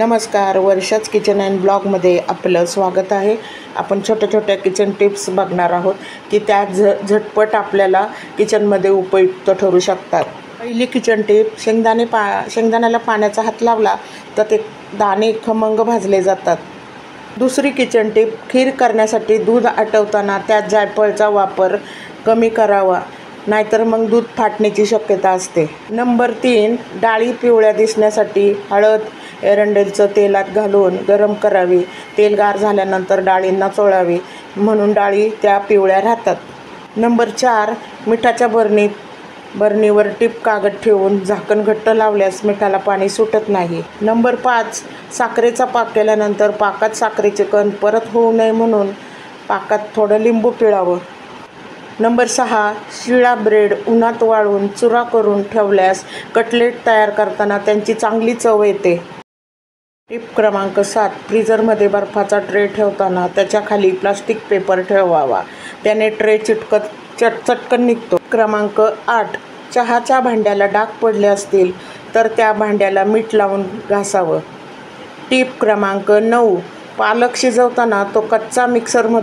नमस्कार वर्षाच kitchen and ब्लॉगमध्ये आपलं स्वागत आहे. आपण छोट्या छोट्या किचन टिप्स बघणार आहोत की त्या झ झटपट आपल्याला किचनमध्ये उपयुक्त ठरू शकतात. पहिली किचन टिप शेंगदाणे पा शेंगदाण्याला पाण्याचा हात लावला तर ते दाणे खमंग भाजले जातात. दुसरी किचन टिप खीर करण्यासाठी दूध आटवताना त्यात जायफळचा वापर कमी करावा. नाहीतर मग दूध फाटण्याची शक्यता असते. नंबर तीन डाळी पिवळ्या दिसण्यासाठी हळद एरंडेलचं तेलात घालून गरम करावी. तेल गार झाल्यानंतर डाळींना चोळावी म्हणून डाळी त्या पिवळ्या राहतात. नंबर चार मिठाच्या बरणीत बरणीवर टीप कागद ठेवून झाकण घट्ट लावल्यास मिठाला पाणी सुटत नाही. नंबर पाच साखरेचा पाक केल्यानंतर पाकात साखरेचे कण परत होऊ नये म्हणून पाकात थोडं लिंबू पिळावं. नंबर सहा शिळा ब्रेड उन्हात वाळून चुरा करून ठेवल्यास कटलेट तयार करताना त्यांची चांगली चव येते. टिप क्रमांक सात फ्रीजरमध्ये बर्फाचा ट्रे ठेवताना त्याच्याखाली प्लास्टिक पेपर ठेवावा. त्याने ट्रे चिटकत चट चटकन निघतो. क्रमांक आठ चहाच्या भांड्याला डाग पडले असतील तर त्या भांड्याला मीठ लावून घासावं. टीप क्रमांक नऊ पालक शिजवताना तो कच्चा मिक्सरमध्ये